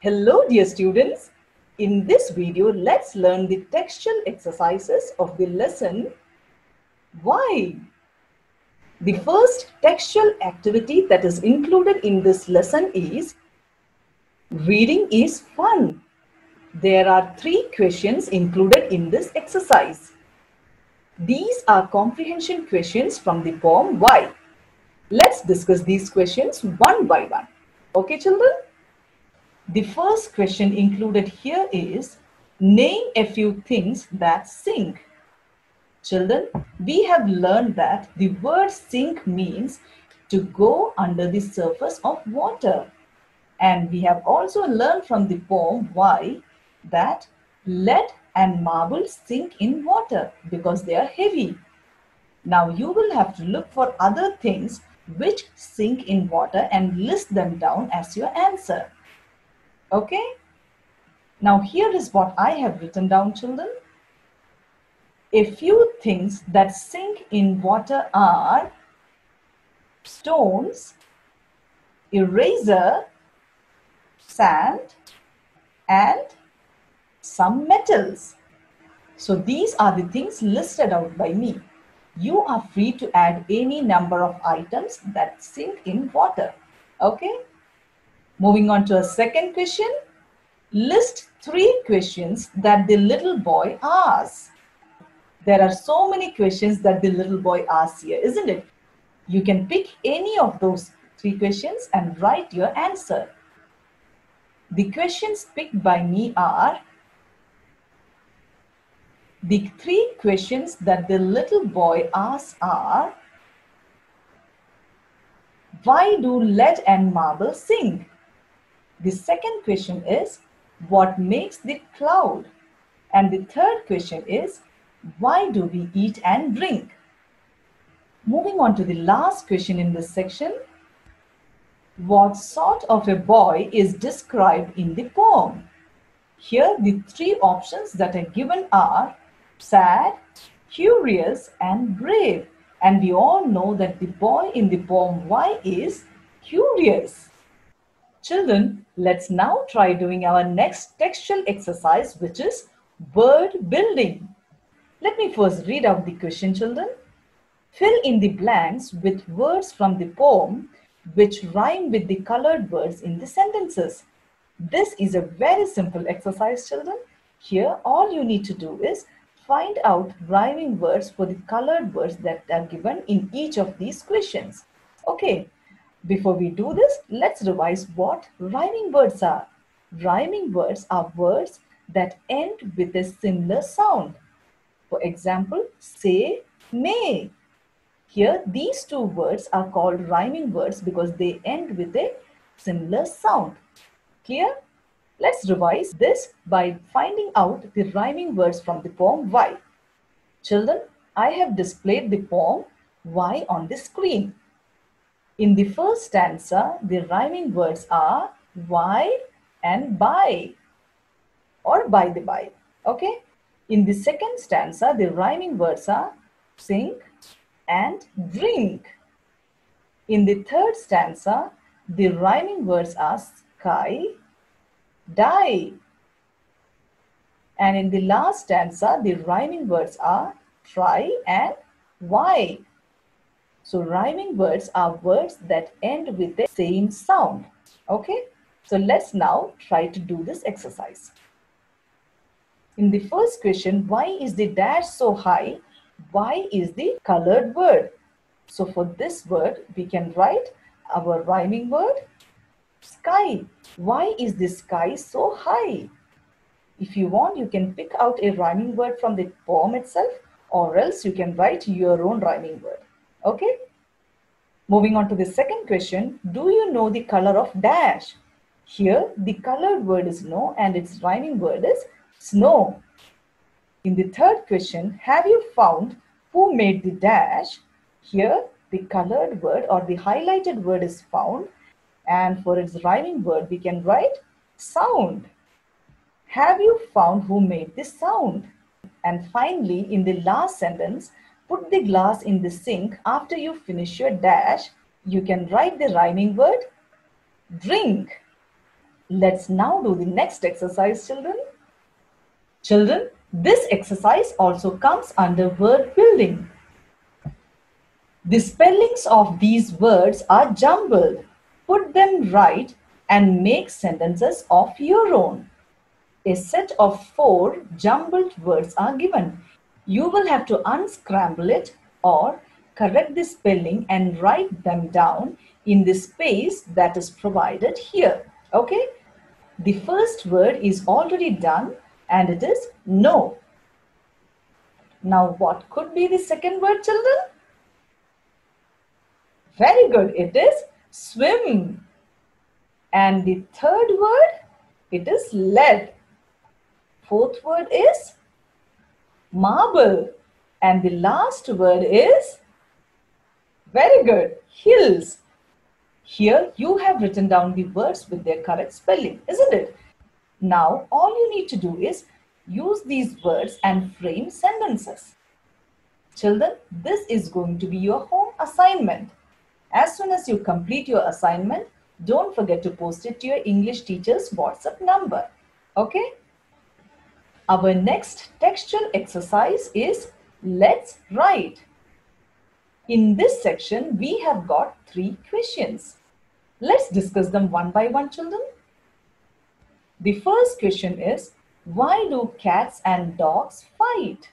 Hello dear students. In this video, let's learn the textual exercises of the lesson Why? The first textual activity that is included in this lesson is Reading is fun. There are three questions included in this exercise. These are comprehension questions from the poem Why. Let's discuss these questions one by one. Okay, children? The first question included here is Name a few things that sink. Children, we have learned that the word sink means to go under the surface of water. And we have also learned from the poem Why that lead and marble sink in water because they are heavy. Now you will have to look for other things which sink in water and list them down as your answer. Okay? Now here is what I have written down children. A few things that sink in water are stones, eraser, sand, and some metals. So these are the things listed out by me. You are free to add any number of items that sink in water. Okay? Moving on to a second question. List three questions that the little boy asks. There are so many questions that the little boy asks here, isn't it? You can pick any of those three questions and write your answer. The questions picked by me are the three questions that the little boy asks are Why do lead and marble sink? The second question is What makes the cloud? And the third question is Why do we eat and drink? Moving on to the last question in this section What sort of a boy is described in the poem? Here, the three options that are given are sad, curious, and brave. And we all know that the boy in the poem Why is curious. Children, let's now try doing our next textual exercise, which is word building. Let me first read out the question, children. Fill in the blanks with words from the poem which rhyme with the colored words in the sentences. This is a very simple exercise, children. Here, all you need to do is find out rhyming words for the colored words that are given in each of these questions. Okay, before we do this, let's revise what rhyming words are. Rhyming words are words that end with a similar sound. For example, say, may. Here, these two words are called rhyming words because they end with a similar sound. Clear? Let's revise this by finding out the rhyming words from the poem Why. Children, I have displayed the poem Why on the screen. In the first stanza, the rhyming words are why and by or by the by. Okay? In the second stanza, the rhyming words are sink and drink. In the third stanza, the rhyming words are sky die. And in the last stanza, the rhyming words are try and why. So rhyming words are words that end with the same sound. Okay. So let's now try to do this exercise. In the first question, why is the dash so high? Why is the colored word? So for this word, we can write our rhyming word Sky. Why is the sky so high? If you want, you can pick out a rhyming word from the poem itself or else you can write your own rhyming word. Okay? Moving on to the second question. Do you know the color of dash? Here, the colored word is no and its rhyming word is snow. In the third question, have you found who made the dash? Here, the colored word or the highlighted word is found and for its rhyming word, we can write sound. Have you found who made this sound? And finally, in the last sentence, put the glass in the sink after you finish your dash. You can write the rhyming word drink. Let's now do the next exercise, children. Children, this exercise also comes under word building. The spellings of these words are jumbled. Put them right and make sentences of your own. A set of four jumbled words are given. You will have to unscramble it or correct the spelling and write them down in the space that is provided here. Okay? The first word is already done and it is no. Now what could be the second word children? Very good. It is swim. And the third word, it is lead. Fourth word is marble. And the last word is very good, hills. Here you have written down the words with their correct spelling, isn't it? Now all you need to do is use these words and frame sentences. Children, this is going to be your home assignment. As soon as you complete your assignment, don't forget to post it to your English teacher's WhatsApp number. Okay? Our next textual exercise is Let's Write. In this section, we have got three questions. Let's discuss them one by one, children. The first question is, why do cats and dogs fight?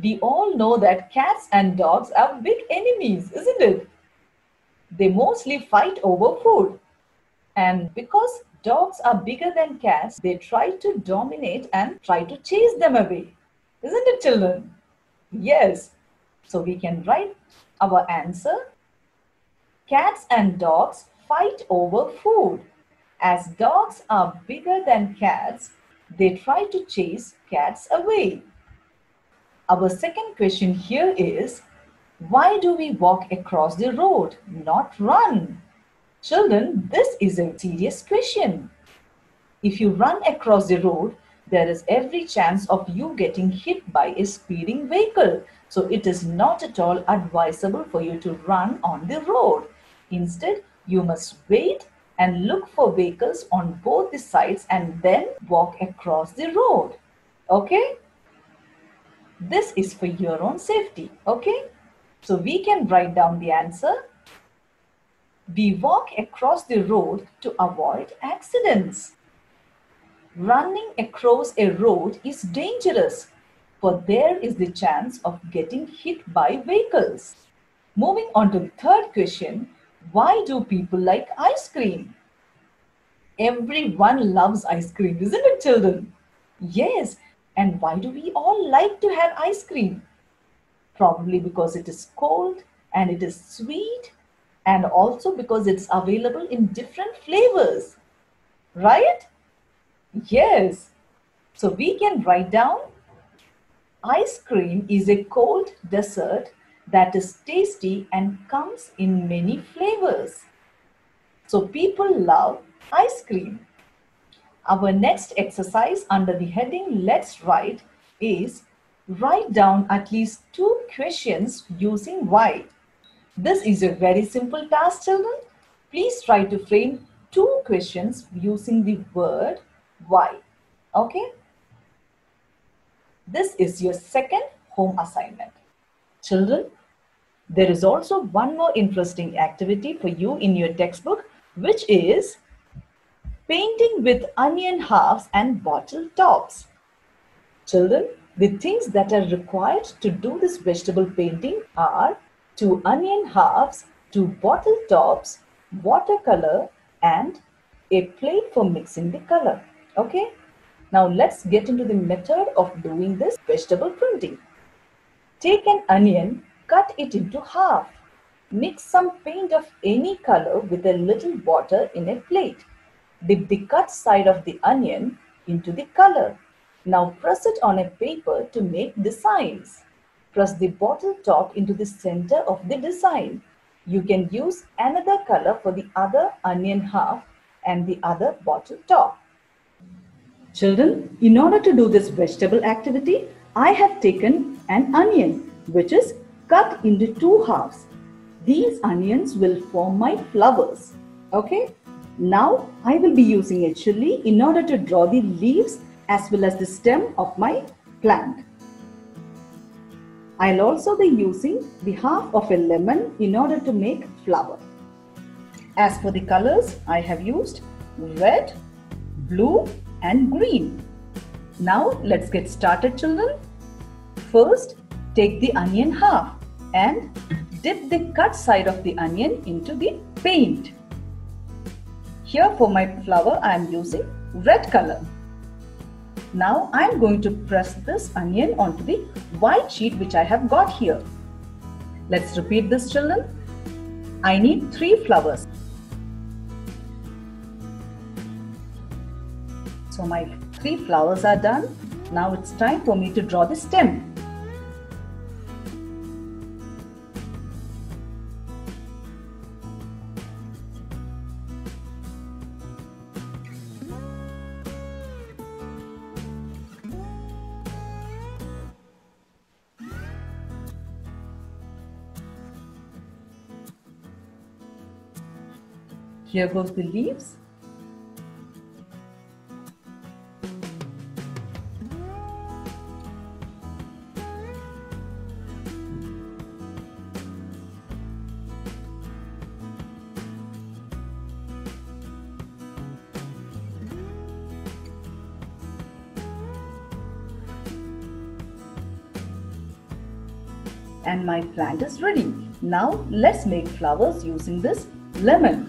We all know that cats and dogs are big enemies, isn't it? They mostly fight over food. And because dogs are bigger than cats, they try to dominate and try to chase them away. Isn't it, children? Yes. So we can write our answer. Cats and dogs fight over food. As dogs are bigger than cats, they try to chase cats away. Our second question here is, why do we walk across the road, not run? Children, this is a serious question. If you run across the road, there is every chance of you getting hit by a speeding vehicle. So it is not at all advisable for you to run on the road. Instead, you must wait and look for vehicles on both the sides and then walk across the road. Okay? This is for your own safety. Okay? So we can write down the answer. We walk across the road to avoid accidents. Running across a road is dangerous for there is the chance of getting hit by vehicles. Moving on to the third question, why do people like ice cream? Everyone loves ice cream, isn't it, children? Yes, and why do we all like to have ice cream? Probably because it is cold and it is sweet, and also because it's available in different flavors. Right? Yes. So we can write down ice cream is a cold dessert that is tasty and comes in many flavors. So people love ice cream. Our next exercise under the heading Let's Write is write down at least two questions using why. This is a very simple task children. Please try to frame two questions using the word why. Okay. This is your second home assignment. Children, there is also one more interesting activity for you in your textbook, which is painting with onion halves and bottle tops. Children, the things that are required to do this vegetable painting are two onion halves, two bottle tops, watercolor, and a plate for mixing the color. Okay? Now let's get into the method of doing this vegetable printing. Take an onion, cut it into half. Mix some paint of any color with a little water in a plate. Dip the cut side of the onion into the color. Now press it on a paper to make designs. Press the bottle top into the center of the design. You can use another color for the other onion half and the other bottle top. Children, in order to do this vegetable activity, I have taken an onion which is cut into two halves. These onions will form my flowers. Okay? Now I will be using a chili in order to draw the leaves as well as the stem of my plant. I'll also be using the half of a lemon in order to make flower. As for the colors, I have used red, blue and green. Now let's get started children. First, take the onion half and dip the cut side of the onion into the paint. Here for my flower I am using red color. Now I am going to press this onion onto the white sheet which I have got here. Let's repeat this children. I need three flowers. So my three flowers are done. Now it's time for me to draw the stem. Here goes the leaves. and my plant is ready. Now let's make flowers using this lemon.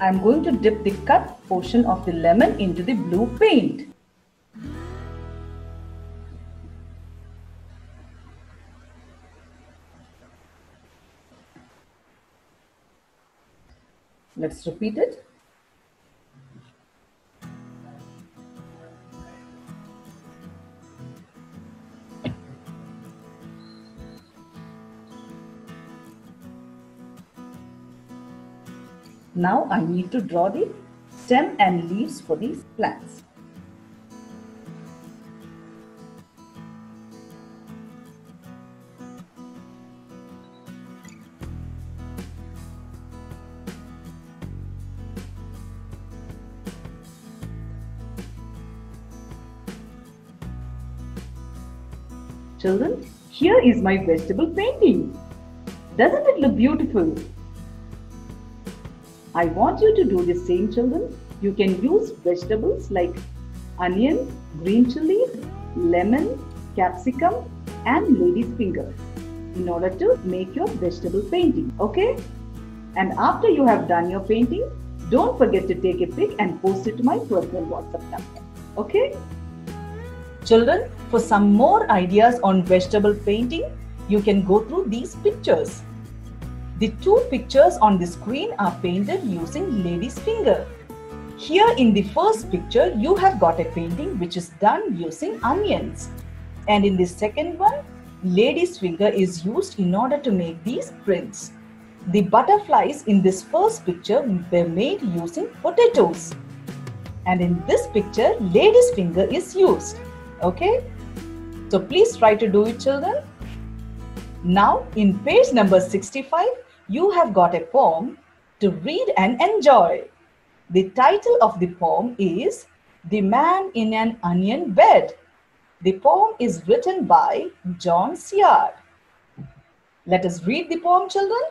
I'm going to dip the cut portion of the lemon into the blue paint. Let's repeat it. Now I need to draw the stem and leaves for these plants. Children, here is my vegetable painting. Doesn't it look beautiful? I want you to do the same children. You can use vegetables like onion, green chili, lemon, capsicum and lady's finger in order to make your vegetable painting. Okay? And after you have done your painting, don't forget to take a pic and post it to my personal WhatsApp number. Okay? Children, for some more ideas on vegetable painting, you can go through these pictures. The two pictures on the screen are painted using lady's finger. Here in the first picture, you have got a painting which is done using onions. And in the second one, lady's finger is used in order to make these prints. The butterflies in this first picture were made using potatoes. And in this picture, lady's finger is used. Okay? So please try to do it children. Now in page number 65, you have got a poem to read and enjoy. The title of the poem is The Man in an Onion Bed. The poem is written by John Ciardi. Let us read the poem, children.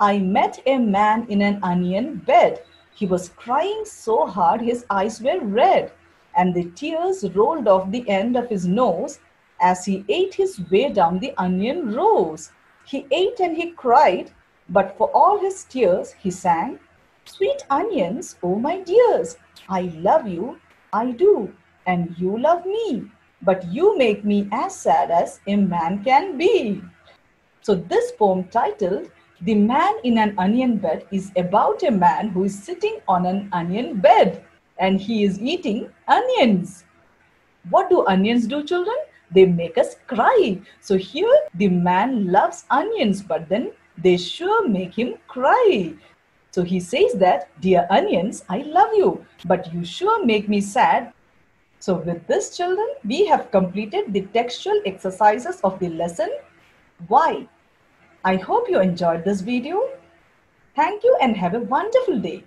I met a man in an onion bed. He was crying so hard his eyes were red, and the tears rolled off the end of his nose as he ate his way down the onion rows. He ate and he cried, but for all his tears, he sang, Sweet onions, oh my dears, I love you, I do, and you love me, but you make me as sad as a man can be. So this poem titled, The Man in an Onion Bed is about a man who is sitting on an onion bed and he is eating onions. What do onions do, children? They make us cry. So here the man loves onions, but then they sure make him cry. So he says that, Dear onions, I love you, but you sure make me sad. So with this children, we have completed the textual exercises of the lesson. Why? I hope you enjoyed this video. Thank you and have a wonderful day.